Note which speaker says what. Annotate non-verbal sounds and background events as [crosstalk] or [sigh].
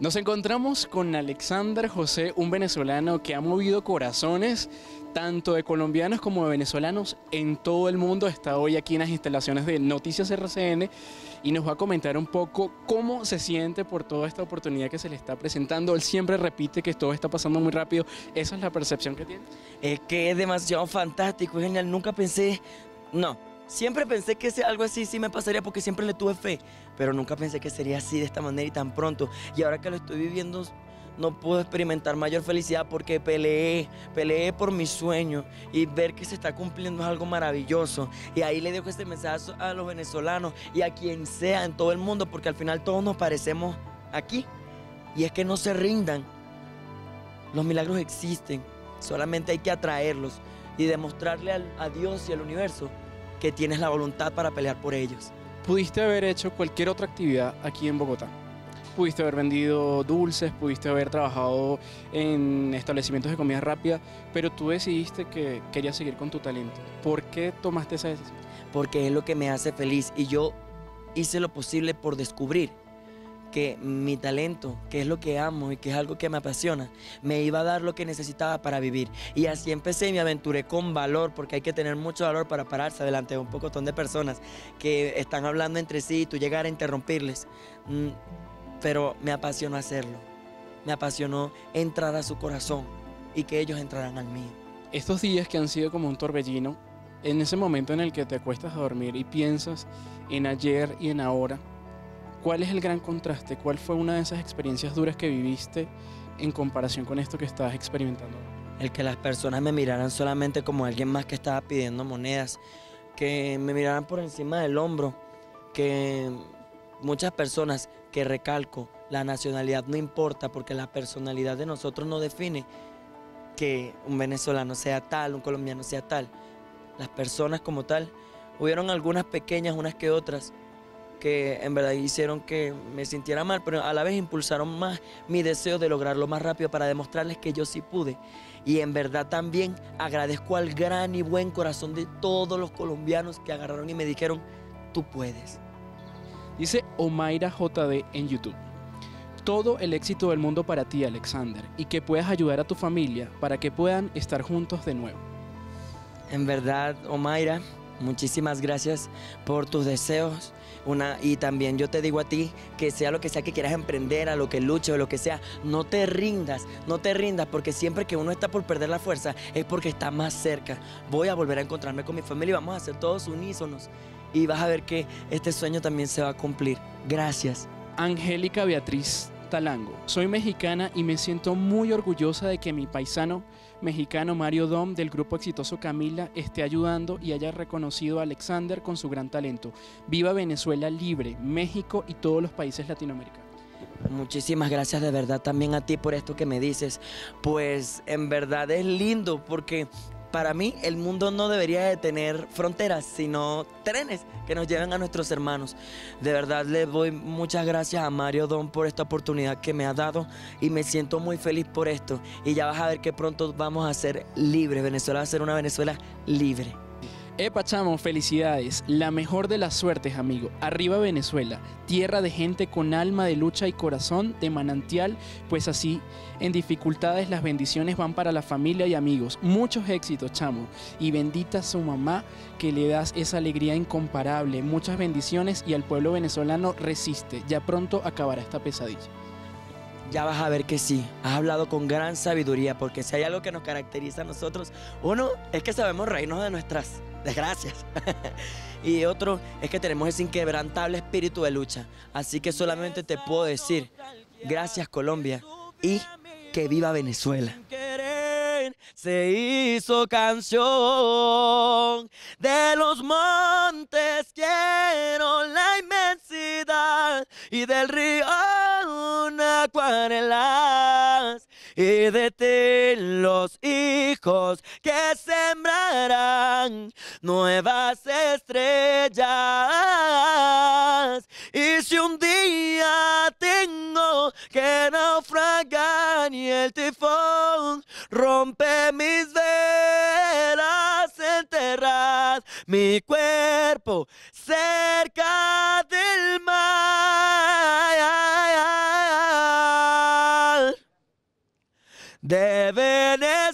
Speaker 1: Nos encontramos con Alexander José, un venezolano que ha movido corazones tanto de colombianos como de venezolanos en todo el mundo. Está hoy aquí en las instalaciones de Noticias RCN y nos va a comentar un poco cómo se siente por toda esta oportunidad que se le está presentando. Él siempre repite que todo está pasando muy rápido. ¿Esa es la percepción que tiene?
Speaker 2: Es que es demasiado fantástico, es genial. Nunca pensé, no, Siempre pensé que algo así sí me pasaría porque siempre le tuve fe, pero nunca pensé que sería así de esta manera y tan pronto. Y ahora que lo estoy viviendo, no puedo experimentar mayor felicidad porque peleé, peleé por mi sueño y ver que se está cumpliendo es algo maravilloso. Y ahí le dejo este mensaje a los venezolanos y a quien sea en todo el mundo, porque al final todos nos parecemos aquí. Y es que no se rindan. Los milagros existen, solamente hay que atraerlos y demostrarle a Dios y al universo que tienes la voluntad para pelear por ellos.
Speaker 1: Pudiste haber hecho cualquier otra actividad aquí en Bogotá. Pudiste haber vendido dulces, pudiste haber trabajado en establecimientos de comida rápida, pero tú decidiste que querías seguir con tu talento. ¿Por qué tomaste esa decisión?
Speaker 2: Porque es lo que me hace feliz y yo hice lo posible por descubrir que mi talento, que es lo que amo y que es algo que me apasiona, me iba a dar lo que necesitaba para vivir. Y así empecé y me aventuré con valor, porque hay que tener mucho valor para pararse delante de un pocotón de personas que están hablando entre sí y tú llegar a interrumpirles. Mm, pero me apasionó hacerlo. Me apasionó entrar a su corazón y que ellos entraran al mío.
Speaker 1: Estos días que han sido como un torbellino, en ese momento en el que te acuestas a dormir y piensas en ayer y en ahora, ¿Cuál es el gran contraste? ¿Cuál fue una de esas experiencias duras que viviste en comparación con esto que estabas experimentando?
Speaker 2: El que las personas me miraran solamente como alguien más que estaba pidiendo monedas, que me miraran por encima del hombro, que muchas personas que recalco, la nacionalidad no importa porque la personalidad de nosotros no define que un venezolano sea tal, un colombiano sea tal. Las personas como tal, hubieron algunas pequeñas, unas que otras, que en verdad hicieron que me sintiera mal, pero a la vez impulsaron más mi deseo de lograrlo más rápido para demostrarles que yo sí pude. Y en verdad también agradezco al gran y buen corazón de todos los colombianos que agarraron y me dijeron, tú puedes.
Speaker 1: Dice Omaira JD en YouTube. Todo el éxito del mundo para ti, Alexander, y que puedas ayudar a tu familia para que puedan estar juntos de nuevo.
Speaker 2: En verdad, Omaira, muchísimas gracias por tus deseos una, y también yo te digo a ti que sea lo que sea que quieras emprender, a lo que luches o lo que sea, no te rindas, no te rindas, porque siempre que uno está por perder la fuerza es porque está más cerca. Voy a volver a encontrarme con mi familia y vamos a ser todos unísonos. Y vas a ver que este sueño también se va a cumplir. Gracias.
Speaker 1: Angélica Beatriz Talango. Soy mexicana y me siento muy orgullosa de que mi paisano mexicano Mario Dom del grupo exitoso Camila esté ayudando y haya reconocido a Alexander con su gran talento. Viva Venezuela libre, México y todos los países latinoamericanos.
Speaker 2: Muchísimas gracias de verdad también a ti por esto que me dices. Pues en verdad es lindo porque para mí el mundo no debería de tener fronteras, sino trenes que nos lleven a nuestros hermanos. De verdad le doy muchas gracias a Mario Don por esta oportunidad que me ha dado y me siento muy feliz por esto. Y ya vas a ver que pronto vamos a ser libres. Venezuela va a ser una Venezuela libre.
Speaker 1: Epa chamo, felicidades. La mejor de las suertes, amigo. Arriba Venezuela, tierra de gente con alma de lucha y corazón de manantial, pues así, en dificultades las bendiciones van para la familia y amigos. Muchos éxitos, chamo. Y bendita su mamá que le das esa alegría incomparable. Muchas bendiciones y al pueblo venezolano resiste. Ya pronto acabará esta pesadilla.
Speaker 2: Ya vas a ver que sí, has hablado con gran sabiduría, porque si hay algo que nos caracteriza a nosotros, uno es que sabemos reírnos de nuestras [laughs] desgracias. [laughs] y otro es que tenemos ese inquebrantable espíritu de lucha. Así que solamente te puedo decir, gracias Colombia y que viva Venezuela. Se hizo canción de los montes, quiero la inmensidad y del río una y de ti los hijos que sembrarán nuevas estrellas. Y si un día tengo que naufragar y el tifón rompe mis velas, enterrad mi cuerpo cerca del de Venezuela.